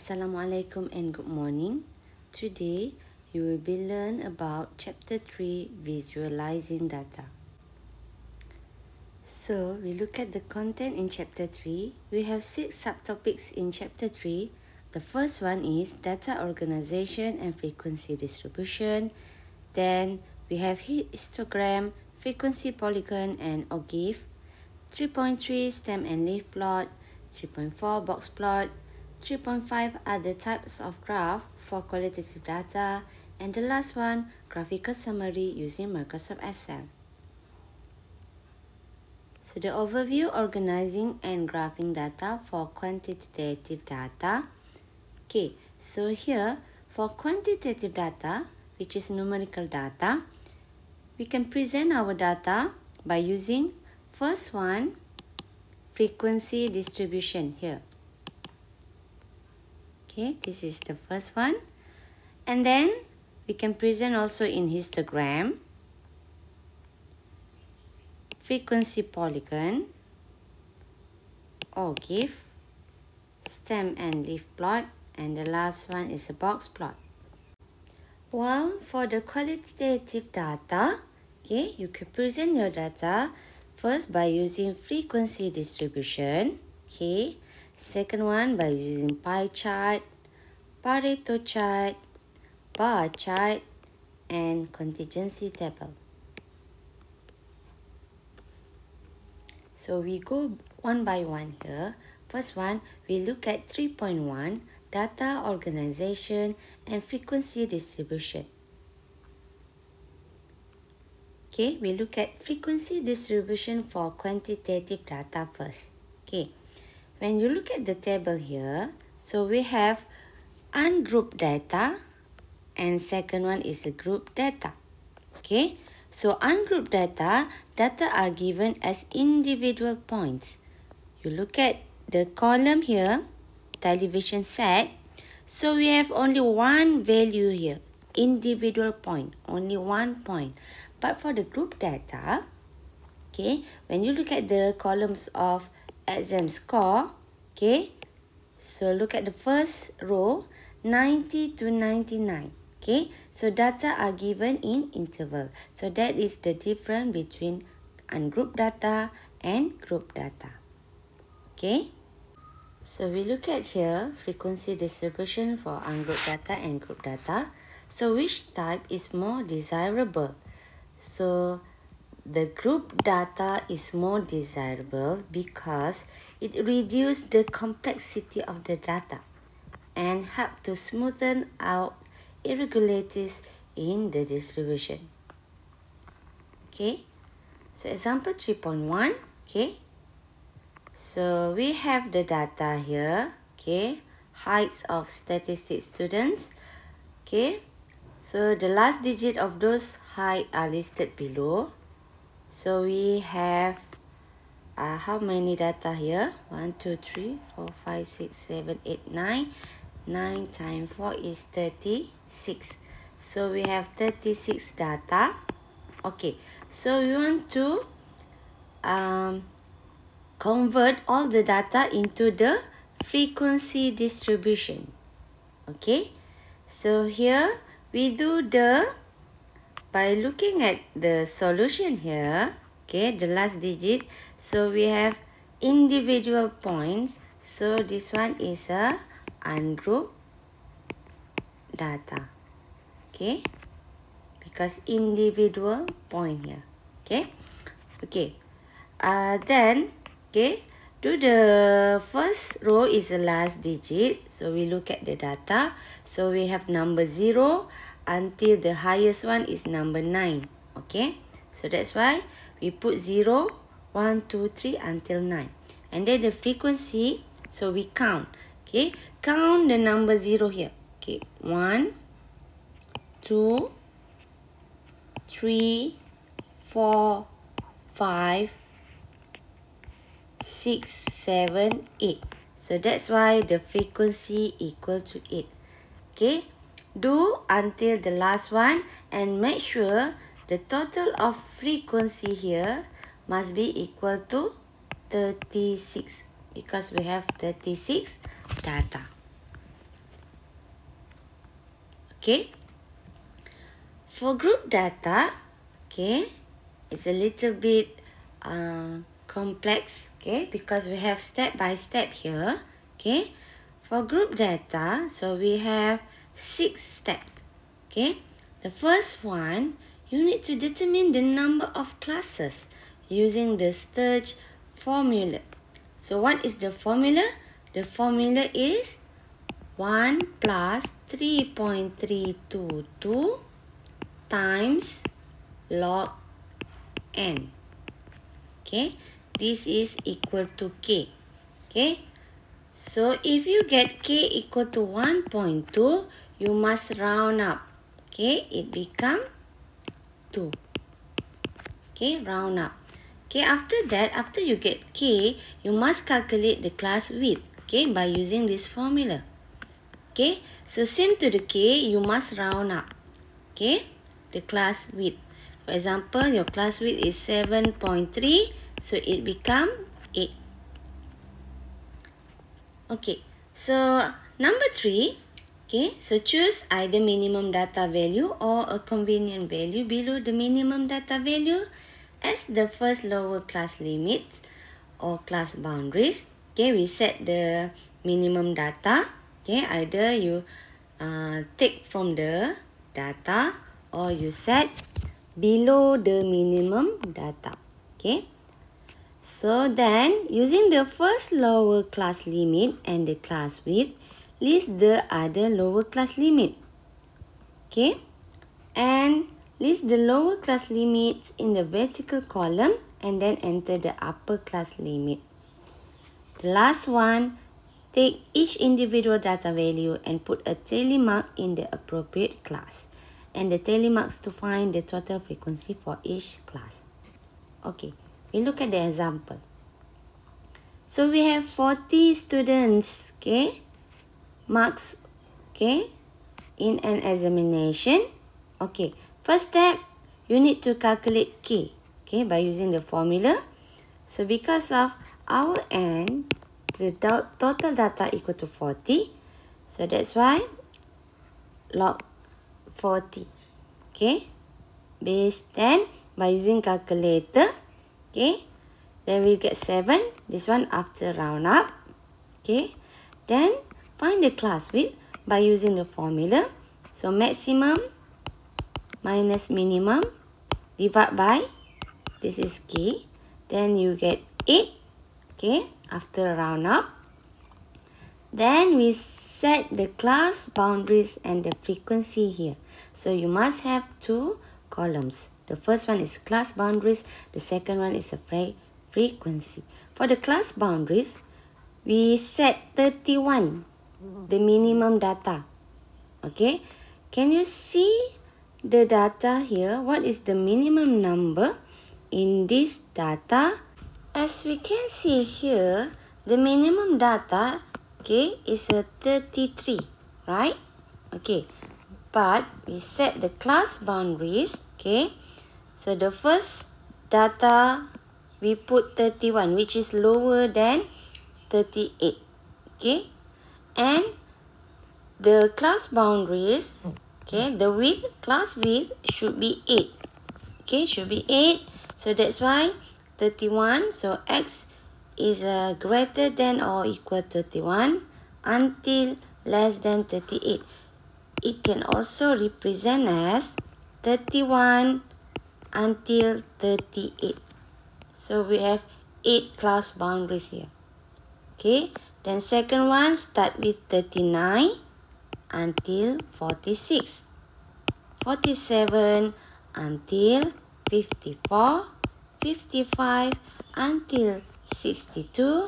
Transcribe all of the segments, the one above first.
Assalamualaikum and good morning. Today you will be learn about chapter 3 visualizing data. So we look at the content in chapter 3. We have six subtopics in chapter 3. The first one is data organization and frequency distribution. Then we have histogram, frequency polygon and ogive. 3.3 stem and leaf plot, 3.4 box plot, 3.5 are the types of graph for qualitative data, and the last one, graphical summary using Microsoft Excel. So the overview, organizing and graphing data for quantitative data. Okay, so here for quantitative data, which is numerical data, we can present our data by using first one, frequency distribution here. Okay, this is the first one. And then we can present also in histogram, frequency polygon, oh, or GIF, stem and leaf plot, and the last one is a box plot. Well, for the qualitative data, okay, you can present your data first by using frequency distribution, okay, Second one by using pie chart, Pareto chart, bar chart, and contingency table. So we go one by one here. First one, we look at 3.1, data organization and frequency distribution. Okay, we look at frequency distribution for quantitative data first. Okay, when you look at the table here, so we have ungrouped data and second one is the group data. Okay, so ungrouped data, data are given as individual points. You look at the column here, television set. So we have only one value here, individual point, only one point. But for the group data, okay, when you look at the columns of exam score. Okay. So look at the first row, 90 to 99. Okay. So data are given in interval. So that is the difference between ungrouped data and grouped data. Okay. So we look at here frequency distribution for ungrouped data and grouped data. So which type is more desirable? So the group data is more desirable because it reduces the complexity of the data and help to smoothen out irregularities in the distribution. Okay, so example 3.1, okay. So we have the data here, okay, heights of statistics students, okay. So the last digit of those height are listed below. So we have uh, how many data here? 1, 2, 3, 4, 5, 6, 7, 8, 9. 9 times 4 is 36. So we have 36 data. Okay, so we want to um, convert all the data into the frequency distribution. Okay, so here we do the by looking at the solution here, okay, the last digit, so we have individual points. So this one is a ungrouped data, okay, because individual point here, okay, okay. Uh, then, okay, do the first row is the last digit. So we look at the data. So we have number 0 until the highest one is number 9. Okay. So that's why we put 0, 1, 2, 3 until 9. And then the frequency, so we count. Okay. Count the number 0 here. Okay. 1, 2, 3, 4, 5, 6, 7, 8. So that's why the frequency equal to 8. Okay do until the last one and make sure the total of frequency here must be equal to 36 because we have 36 data Okay. For group data, okay, it's a little bit uh, complex, okay, because we have step by step here, okay. For group data, so we have six steps, okay. The first one, you need to determine the number of classes using the Sturge formula. So what is the formula? The formula is 1 plus 3.322 times log n. Okay, this is equal to k. Okay, so if you get k equal to 1.2, you must round up. Okay, it become 2. Okay, round up. Okay, after that, after you get K, you must calculate the class width. Okay, by using this formula. Okay, so same to the K, you must round up. Okay, the class width. For example, your class width is 7.3, so it become 8. Okay, so number 3, okay, so choose either minimum data value or a convenient value below the minimum data value as the first lower class limits or class boundaries. Okay we set the minimum data. Okay either you uh, take from the data or you set below the minimum data. Okay so then using the first lower class limit and the class width list the other lower class limit okay and List the lower class limits in the vertical column and then enter the upper class limit. The last one, take each individual data value and put a tally mark in the appropriate class and the tally marks to find the total frequency for each class. Okay, we look at the example. So we have 40 students, okay, marks, okay, in an examination. Okay, First step, you need to calculate K okay, by using the formula. So because of our n, the total data equal to 40. So that's why log 40. Okay. Base 10 by using calculator. Okay. Then we get 7. This one after round up. Okay. Then find the class width by using the formula. So maximum minus minimum divide by this is k. Then you get 8 okay after round up. Then we set the class boundaries and the frequency here. So you must have two columns. The first one is class boundaries the second one is a fre frequency. For the class boundaries we set 31 the minimum data okay can you see the data here, what is the minimum number in this data? As we can see here, the minimum data, okay, is a 33, right? Okay, but we set the class boundaries, okay. So the first data, we put 31, which is lower than 38, okay. And the class boundaries, Okay, the width, class width should be 8. Okay, should be 8. So that's why 31. So x is uh, greater than or equal to 31 until less than 38. It can also represent as 31 until 38. So we have 8 class boundaries here. Okay, then second one start with 39 until 46. 47 until 54. 55 until 62.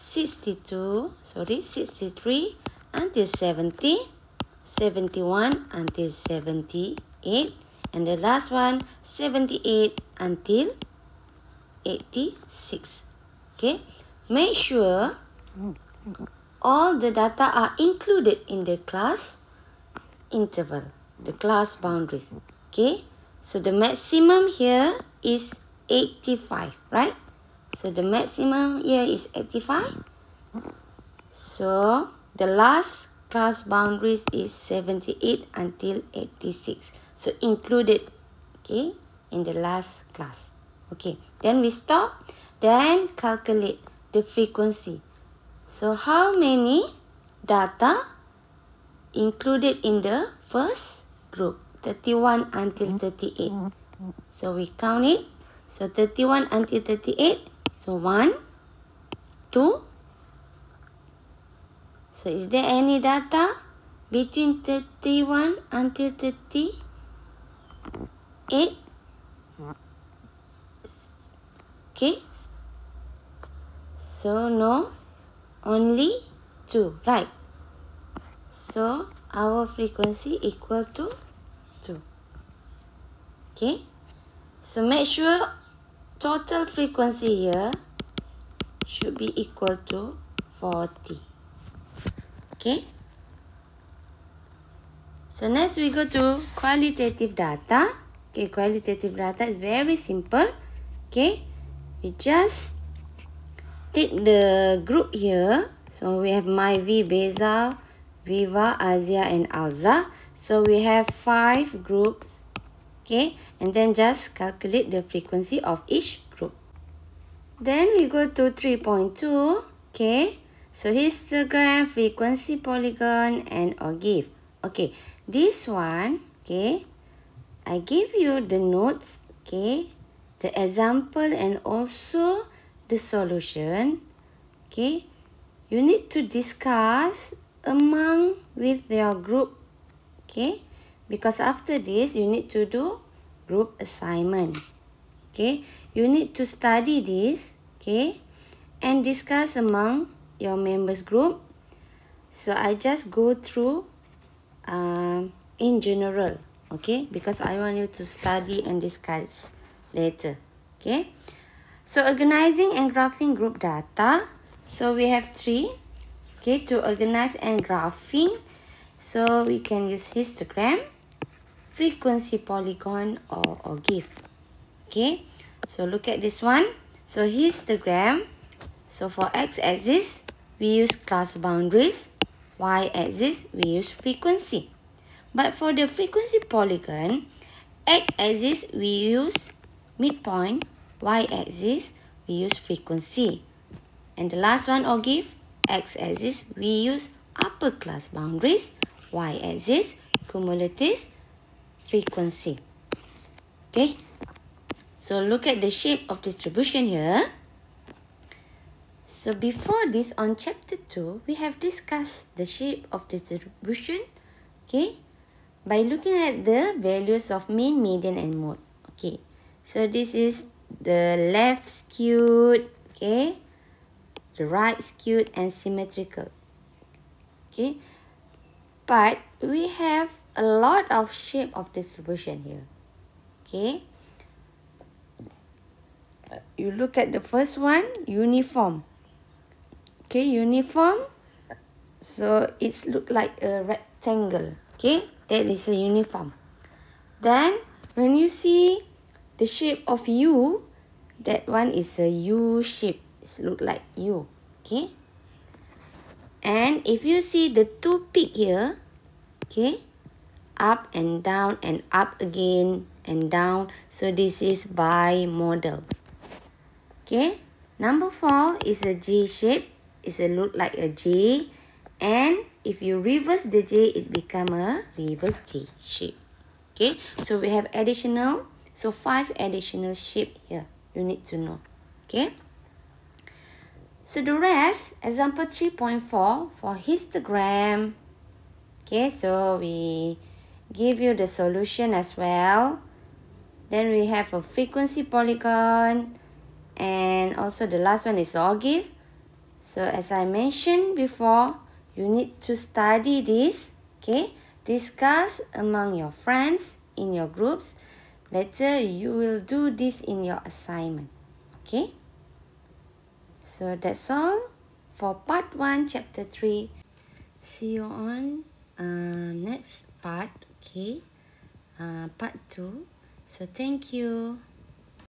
62, sorry, 63 until 70. 71 until 78. And the last one, 78 until 86. Okay, make sure all the data are included in the class interval, the class boundaries. Okay, so the maximum here is 85, right? So the maximum here is 85. So the last class boundaries is 78 until 86. So included, okay, in the last class. Okay, then we stop. Then calculate the frequency. So how many data included in the first group? 31 until 38. So we count it. So 31 until 38. So 1, 2. So is there any data between 31 until 38? Okay. So no, only 2, right? So our frequency equal to 2. Okay. So make sure total frequency here should be equal to 40. Okay. So next we go to qualitative data. Okay, qualitative data is very simple. Okay, we just take the group here. So we have Myvi, Beza, Viva, Azia and Alza. So we have five groups okay? And then just calculate the frequency of each group. Then we go to 3.2 okay? So histogram frequency polygon and ogive okay this one okay? I give you the notes okay? The example and also the solution. Okay you need to discuss among with your group. Okay because after this you need to do group assignment. Okay you need to study this. Okay and discuss among your members group. So i just go through um, in general. Okay because i want you to study and discuss later. Okay so organizing and graphing group data so we have three okay to organize and graphing so we can use histogram frequency polygon or, or GIF. Okay, so look at this one. So histogram. So for x-axis, we use class boundaries. Y-axis, we use frequency. But for the frequency polygon, x-axis, we use midpoint. Y-axis, we use frequency. And the last one, ogive, x-axis, we use upper class boundaries. Y-axis, cumulative frequency. Okay. So look at the shape of distribution here. So before this on chapter 2, we have discussed the shape of distribution. Okay. By looking at the values of mean, median and mode. Okay. So this is the left skewed. Okay. The right skewed and symmetrical. Okay. But we have a lot of shape of distribution here. Okay. You look at the first one, uniform. Okay, uniform. So it's look like a rectangle. Okay, that is a uniform. Then when you see the shape of U, that one is a U shape. It's look like U. Okay. And if you see the two peak here, okay, up and down and up again and down. So this is bimodal. Okay. Number four is a J shape. It's a look like a J. And if you reverse the J, it become a reverse J shape. Okay. So we have additional. So five additional shape here. You need to know. Okay. So the rest, example 3.4 for histogram. Okay, so we give you the solution as well. Then we have a frequency polygon and also the last one is ogive. So as I mentioned before, you need to study this, okay? Discuss among your friends in your groups. Later, you will do this in your assignment, okay? So that's all for part 1, chapter 3. See you on uh, next part. Okay? Uh, part two. So thank you